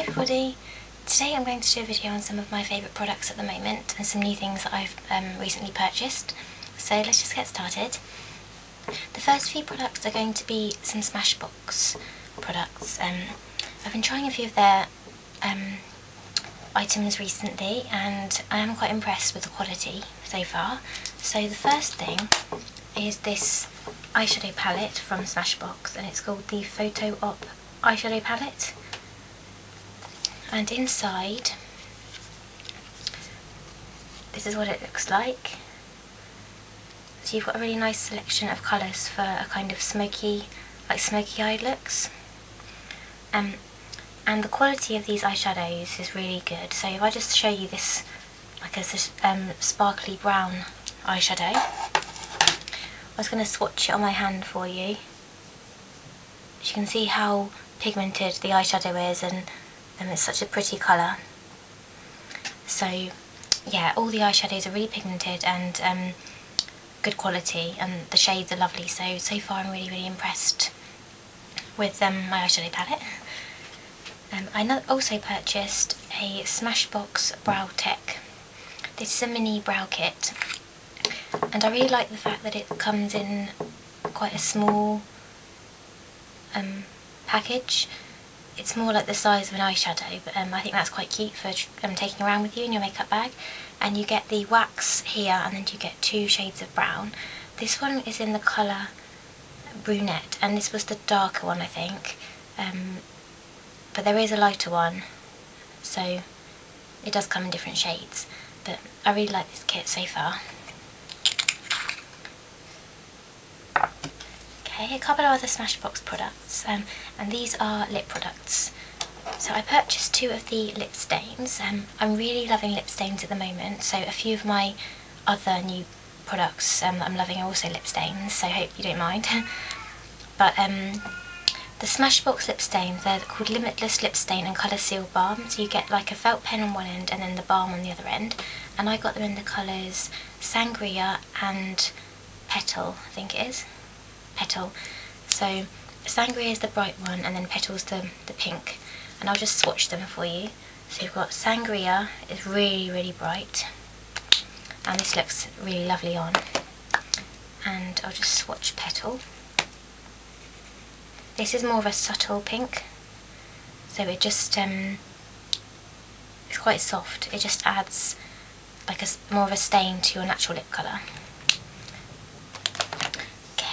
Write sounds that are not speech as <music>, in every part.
Hey everybody! Today I'm going to do a video on some of my favourite products at the moment and some new things that I've um, recently purchased. So let's just get started. The first few products are going to be some Smashbox products. Um, I've been trying a few of their um, items recently and I am quite impressed with the quality so far. So the first thing is this eyeshadow palette from Smashbox and it's called the Photo Op eyeshadow palette and inside this is what it looks like. So you've got a really nice selection of colours for a kind of smoky like smoky eyed looks. Um, and the quality of these eyeshadows is really good. So if I just show you this like a um, sparkly brown eyeshadow I was going to swatch it on my hand for you. You can see how pigmented the eyeshadow is and, and it's such a pretty colour. So yeah, all the eyeshadows are really pigmented and um, good quality and the shades are lovely so so far I'm really really impressed with um, my eyeshadow palette. Um, I also purchased a Smashbox Brow Tech. This is a mini brow kit and I really like the fact that it comes in quite a small um, package. It's more like the size of an eyeshadow, but um, I think that's quite cute for um, taking around with you in your makeup bag. And you get the wax here, and then you get two shades of brown. This one is in the colour brunette, and this was the darker one, I think. Um, but there is a lighter one, so it does come in different shades. But I really like this kit so far. Okay, a couple of other Smashbox products, um, and these are lip products. So I purchased two of the lip stains. Um, I'm really loving lip stains at the moment, so a few of my other new products um, that I'm loving are also lip stains, so I hope you don't mind. <laughs> but um, the Smashbox lip stains, they're called Limitless Lip Stain and Colour Seal Balm. So you get like a felt pen on one end and then the balm on the other end. And I got them in the colours Sangria and Petal, I think it is petal. So Sangria is the bright one and then Petal's the, the pink. And I'll just swatch them for you. So you've got Sangria is really, really bright. And this looks really lovely on. And I'll just swatch Petal. This is more of a subtle pink. So it just, um, it's quite soft. It just adds like a, more of a stain to your natural lip colour.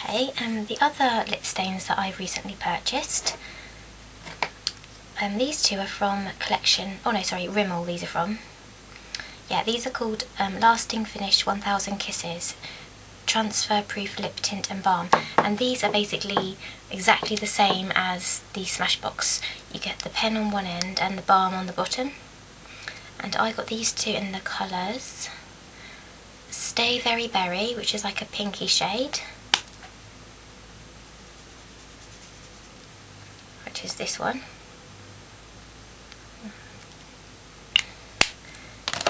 And the other lip stains that I've recently purchased, um, these two are from Collection, oh no sorry, Rimmel these are from. Yeah, these are called um, Lasting Finish 1000 Kisses Transfer Proof Lip Tint and Balm and these are basically exactly the same as the Smashbox. You get the pen on one end and the balm on the bottom and I got these two in the colours Stay Very Berry which is like a pinky shade which is this one.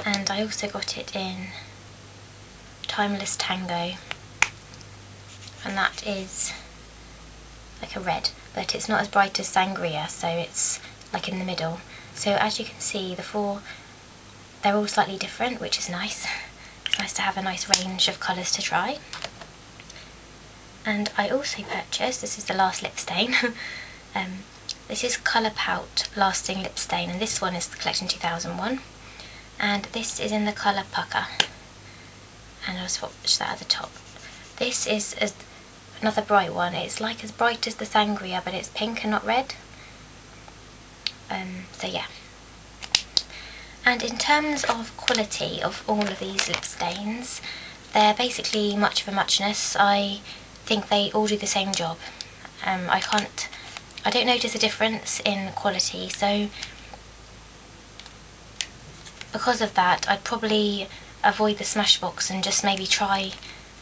And I also got it in Timeless Tango and that is like a red but it's not as bright as Sangria so it's like in the middle. So as you can see the four they're all slightly different which is nice. <laughs> It's nice to have a nice range of colours to try. And I also purchased, this is the last lip stain, <laughs> um, this is Colour Pout Lasting Lip Stain and this one is the Collection 2001 and this is in the colour Pucker and I'll swatch that at the top. This is a, another bright one, it's like as bright as the Sangria but it's pink and not red. Um, so yeah. And in terms of quality of all of these lip stains, they're basically much of a muchness. I think they all do the same job. Um, I can't I don't notice a difference in quality so because of that I'd probably avoid the Smashbox and just maybe try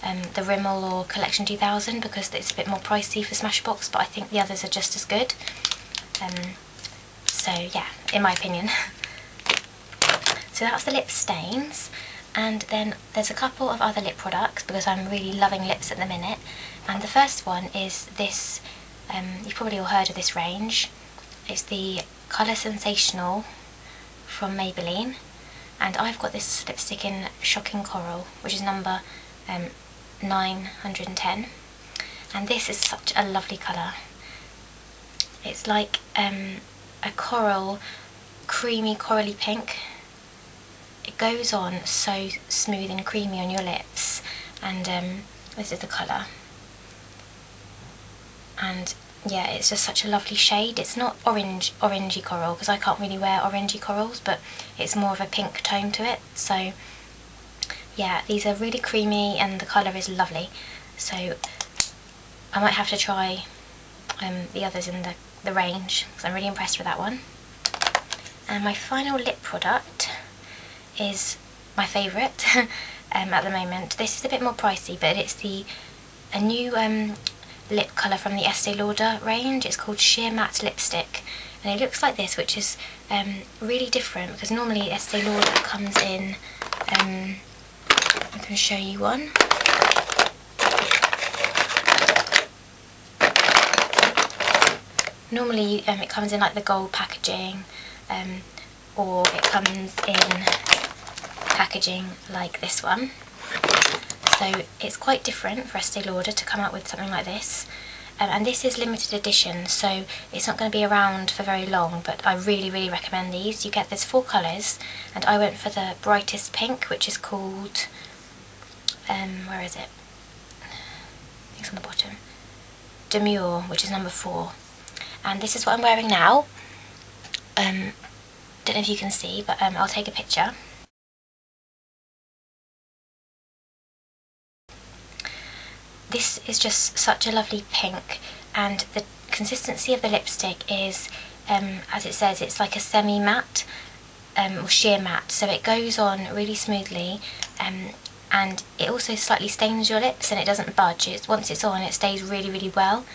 um, the Rimmel or Collection 2000 because it's a bit more pricey for Smashbox but I think the others are just as good. Um, so yeah in my opinion. <laughs> So that's the lip stains and then there's a couple of other lip products because I'm really loving lips at the minute. And the first one is this um, you've probably all heard of this range. It's the Colour Sensational from Maybelline and I've got this lipstick in Shocking Coral which is number um, 910 and this is such a lovely colour. It's like um, a coral, creamy corally pink. It goes on so smooth and creamy on your lips and um, this is the colour. And yeah, it's just such a lovely shade. It's not orange, orangey coral, because I can't really wear orangey corals, but it's more of a pink tone to it. So yeah, these are really creamy and the colour is lovely. So I might have to try um, the others in the, the range, because I'm really impressed with that one. And my final lip product is my favourite <laughs> um, at the moment. This is a bit more pricey, but it's the a new um, lip colour from the Estee Lauder range. It's called Sheer Matte Lipstick and it looks like this which is um, really different because normally Estee Lauder comes in, um, I can show you one. Normally um, it comes in like the gold packaging um, or it comes in packaging like this one. So it's quite different for Estee Lauder to come out with something like this. Um, and this is limited edition, so it's not going to be around for very long, but I really, really recommend these. You get, there's four colours, and I went for the brightest pink, which is called, um, where is it? It's on the bottom. Demure, which is number four. And this is what I'm wearing now. Um, don't know if you can see, but um, I'll take a picture. This is just such a lovely pink and the consistency of the lipstick is, um, as it says, it's like a semi-matte um, or sheer matte so it goes on really smoothly um, and it also slightly stains your lips and it doesn't budge. It's, once it's on it stays really really well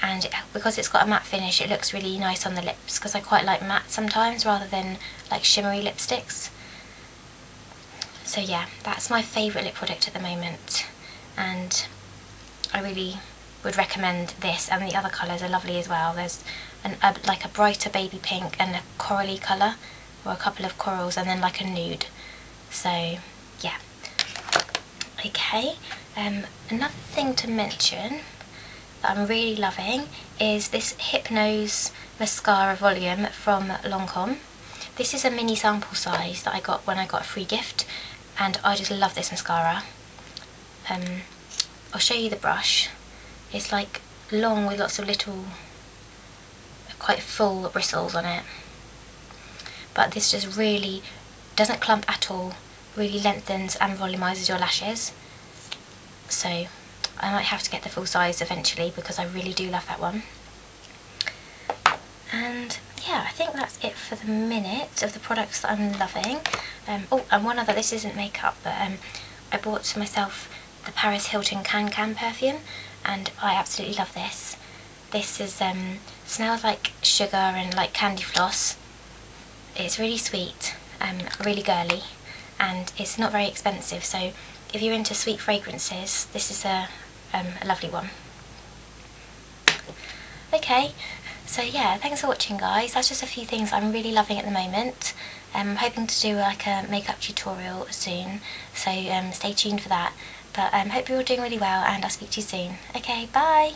and because it's got a matte finish it looks really nice on the lips because I quite like matte sometimes rather than like shimmery lipsticks. So yeah, that's my favourite lip product at the moment and I really would recommend this and the other colours are lovely as well. There's an, a, like a brighter baby pink and a corally colour or a couple of corals and then like a nude. So yeah. Okay, um, another thing to mention that I'm really loving is this Hypnose Mascara Volume from Lancome. This is a mini sample size that I got when I got a free gift and I just love this mascara. Um, I'll show you the brush. It's like long with lots of little, quite full bristles on it. But this just really doesn't clump at all, really lengthens and volumizes your lashes. So I might have to get the full size eventually because I really do love that one. And yeah, I think that's it for the minute of the products that I'm loving. Um, oh, and one other, this isn't makeup, but um, I bought myself the Paris Hilton Can Can perfume and I absolutely love this. This is um, smells like sugar and like candy floss. It's really sweet, um, really girly and it's not very expensive so if you're into sweet fragrances this is a, um, a lovely one. Okay, so yeah, thanks for watching guys. That's just a few things I'm really loving at the moment. Um, I'm hoping to do like a makeup tutorial soon, so um, stay tuned for that. But I um, hope you're all doing really well and I'll speak to you soon. Okay, bye!